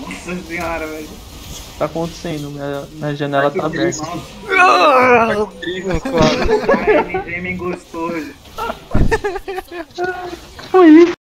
Nossa senhora, velho. Tá acontecendo? Minha, minha janela tá aberta. Nossa, ah! me gostoso. Foi isso.